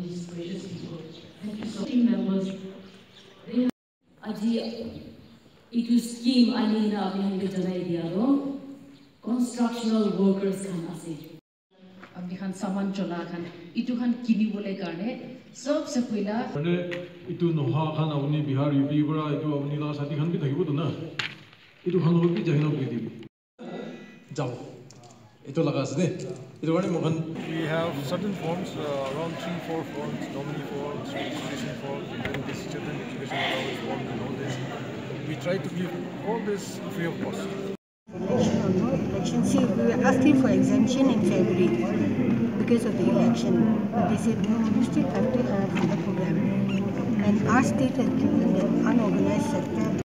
these precious people. Thank you so much. Team members, they have আজি এইটো scheme আনি না আমি হামকে জনাই দিয়া ৰ কনষ্ট্ৰাকশ্যনেল ৱৰ্কাৰ্ছ খান আছে আমি খান সামান চলা খান ইটো খান কিনিবলৈ কাৰণে চবচে পহিলা মানে এইটো নোহোৱা খান আপুনি বিহাৰ ইউ পিৰ পৰা এইটো আপুনি ল'ৰা ছোৱালীখন বি থাকিবতো না এইটো খান হ'ল কি জাহিনক দি দিবি যাওঁ Ito. Ito We have certain forms, uh, around 3, 4 forms, nominee forms, registration forms, and this children education allowance forms and all this. We try to give all this free of cost. See, we were asking for exemption in February because of the election. But they said, no, you still have to have the program. And our state has given the unorganized sector